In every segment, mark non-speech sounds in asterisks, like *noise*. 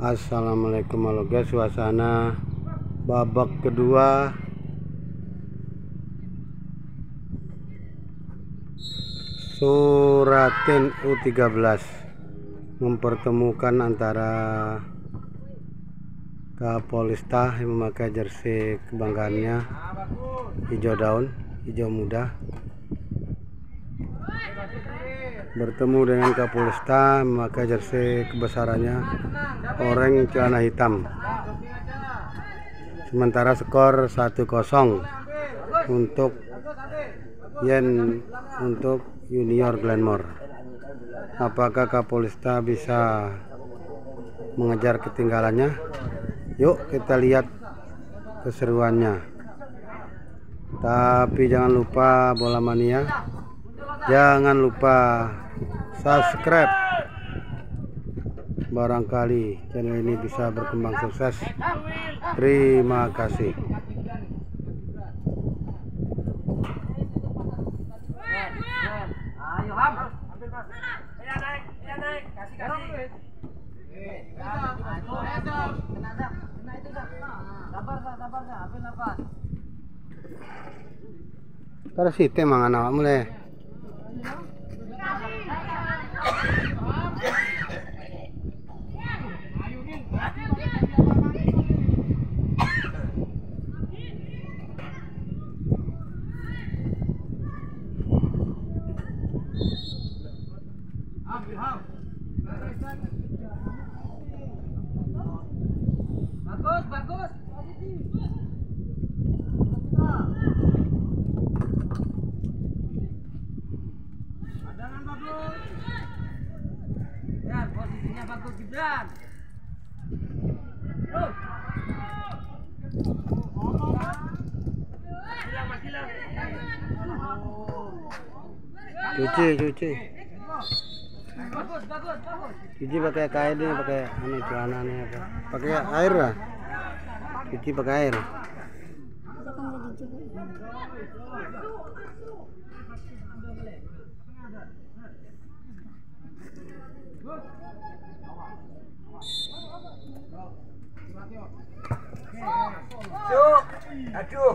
Assalamualaikum halo guys. Suasana babak kedua. Suratin U13 mempertemukan antara Kapolista yang memakai jersey kebanggaannya hijau daun hijau muda bertemu dengan Kapolesta memakai jersey kebesarannya oranye celana hitam. Sementara skor 1-0 untuk Yen untuk Junior Glenmore. Apakah Kapolesta bisa mengejar ketinggalannya? Yuk kita lihat keseruannya. Tapi jangan lupa bola mania jangan lupa subscribe barangkali channel ini bisa berkembang sukses terima kasih Ayo Ham. Ambil Mas. Ya naik, ya naik. Kasih kasih. Kena dah, kena itu dah. Sabar dah, sabar dah. Ambil nafas. Terus itu emang anak mulai Bagus, bagus. Padangan bagus. Ya, posisinya bagus Gibran. Terus. Silang, Mas, silang. Cuci cuci cuci pakai kain ini pakai anu celana nih apa pakai air lah cuci pakai air Cuk. Aduh.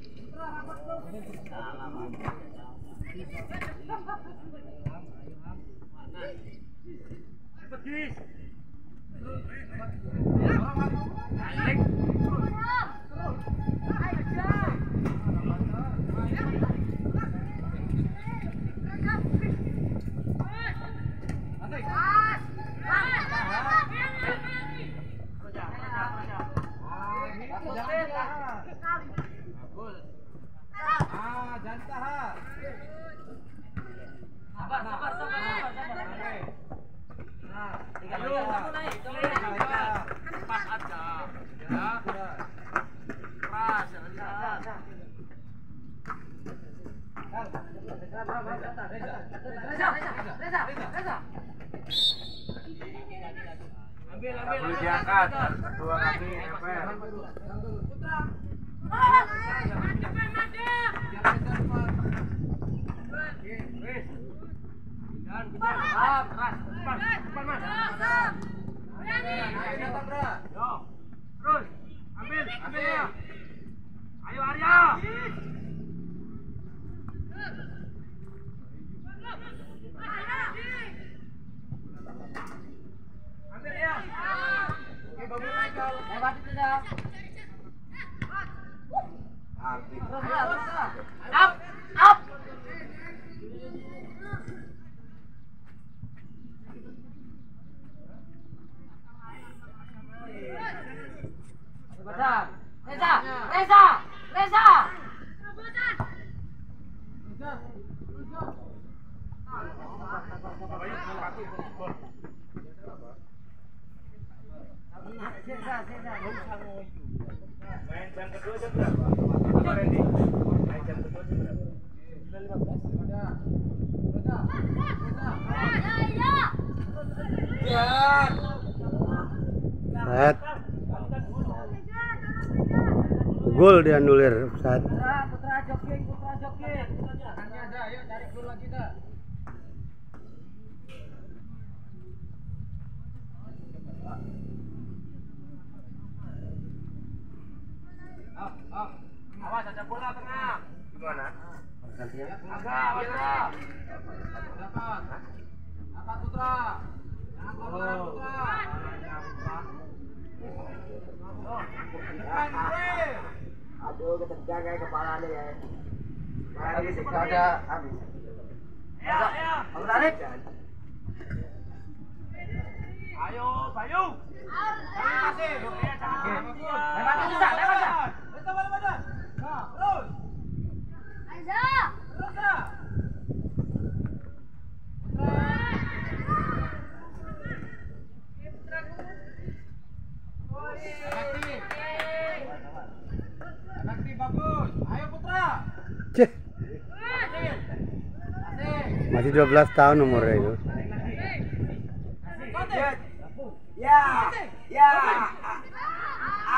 tiga. Ah, Pas aja. Ya. Pas, ya. Ambil, diangkat dua kaki emper. Terus, up up Bertahan. Reza, Reza, Reza. Bertahan. Main yang kedua jam berapa? Gol dianulir saat Putra, putra jogging, putra jogging. Tangannya ada, ayo cari gol lagi dah. Awas ada bola tengah. Gimana? Agak, putra. Dapat. Dapat putra. Jangan keluar putra. Aduh, ketegang kayak kepala nih ya. Habis ada habis. Ya, ya. Kamu tarik? Ayo, Bayu. Jangan kasih. Lewat susah, lewat susah. Betul, betul, betul. Nah, terus. Terus, dah. Aktif. Aktif bagus. Ayo Putra. Cih, Asik. Asik. Masih 12 tahun umurnya itu. Ya, ya.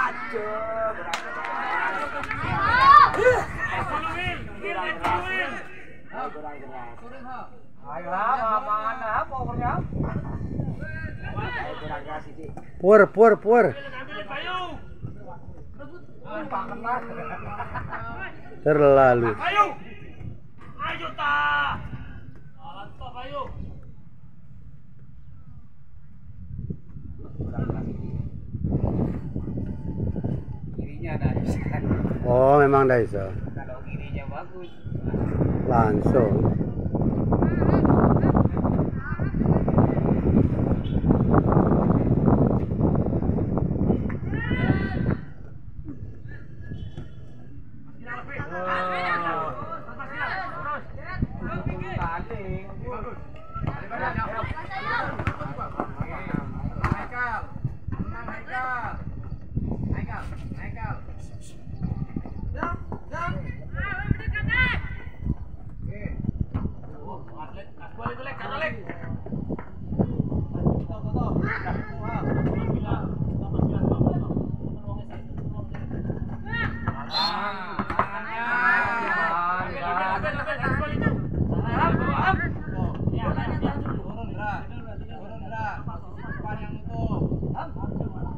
Aduh. Pur, pur, pur. Terlalu. Ayo. Ayo ta. Mantap ayo. Ada kan. Oh, memang dah iso. Kalau kirinya bagus. Langsung. Tanding. Haikal. Menang Haikal. Haikal, Haikal. Jam, jam. Oke. Oh, atlet, kasbol itu lek, kata lek. Tuh, tuh, tuh. Wah, gila. Tambah silat, tambah, tambah. Temen wongnya satu, temen wongnya. Ah, tangannya. Ambil, ambil, ambil, ambil, kasbol itu. Am, am. Tuh, ya, ya, ya. Turun, Dra. Turun, Dra. Depan yang itu. Am. Eh, turun, turun, ya.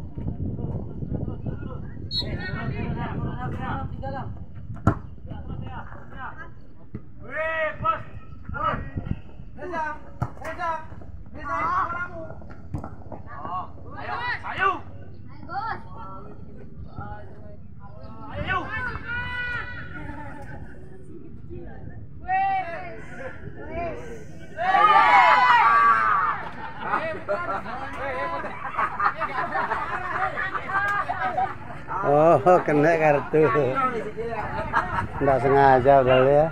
Turun, ya, turun, di dalam. Ya, terus ya, terus ya. Wih, bos. Turun. Reza, Reza. Reza, itu suaramu. Oh, ayo, ayo. Ayo. Oh, *laughs* kena kartu. Enggak sengaja berarti ya.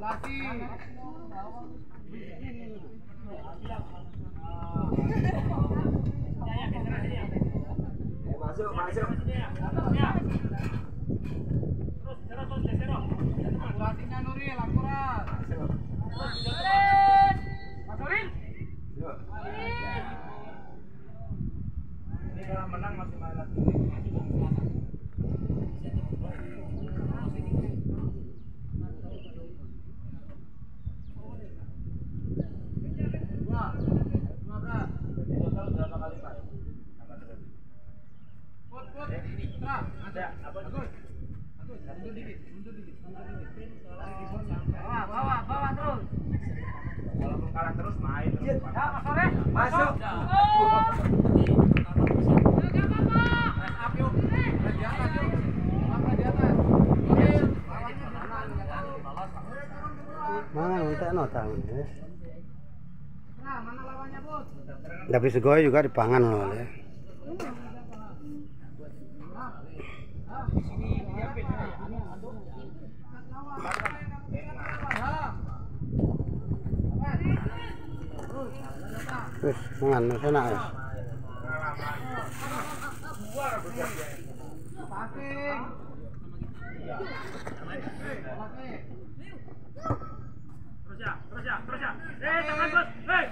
Aduh Masuk, masuk. Ini kalau menang masih main lagi. Dua. Dua berat. Total berapa kali, Pak? Put, put. Putra. Ada. Bagus. Bagus. Mundur dikit. Mundur dikit. Mundur dikit. Bawa, bawa, bawa terus. Walaupun kalah terus main. Ya. Masuk. Mana minta ya. Nah, mana lawannya, Bos? Tapi segoy juga dipangan loh ya. Terus mangan sana ya. Terus ya, terus ya, terus ya. Eh, tangan bos. Hei.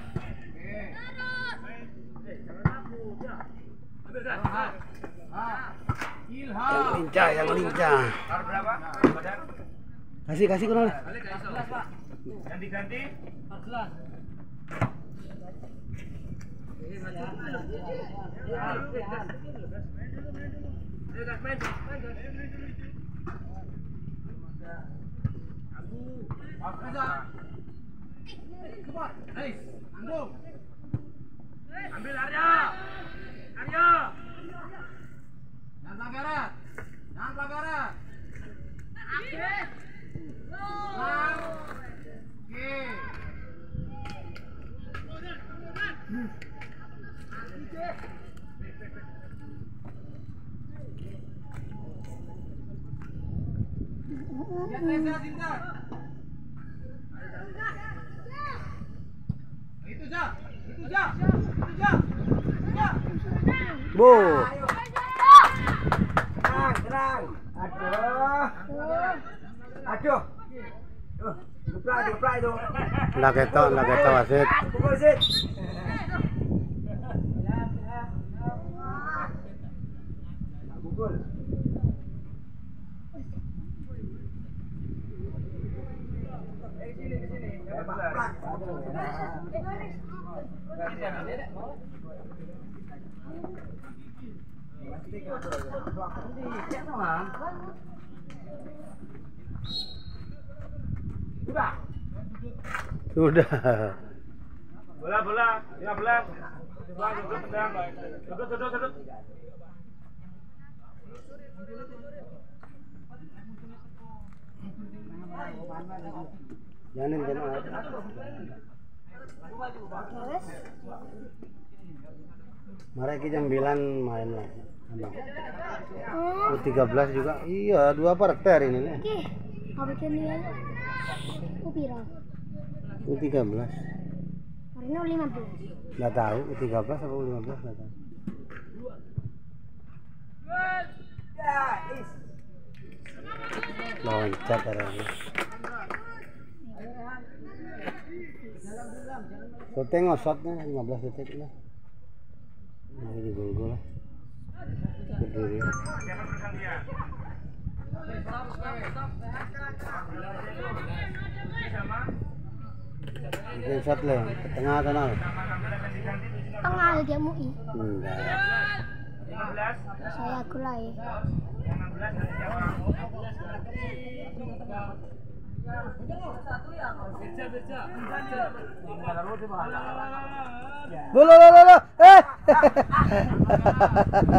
Eh, jangan takut ya. Ambil gas. Yang lincah, yang lincah. Berapa? Kasih kasih kenal. Balik ke iso. Ganti ganti. 14. Ayo gas main, main gas. Aku. Aku dah. Cepat. Hei, anggung. Ambil Arya. Arya. Jangan pelanggaran. Jangan pelanggaran. Oke. Bu. Terang, terang. Aduh. Aduh. Duplai, duplai Sudah. Bola bola 15. Coba duduk tendang. Duduk duduk duduk. Janin kan. Mari kita jam 9 main lagi. Abang. U13 juga. Iya, dua partai hari ini. nih. Oke, apa bikin dia? Oh, pira? U13. Hari ini 15. Enggak tahu U13 apa U15 enggak tahu. Ya. Loncat ini. Shotnya ngosotnya 15 detik lah. Ini di gol gol. Berdiri. Bikin shot lah, ke tengah sana. Tengah ada dia MUI. Enggak. Saya ya. Bola, bola, bola. Eh. *laughs*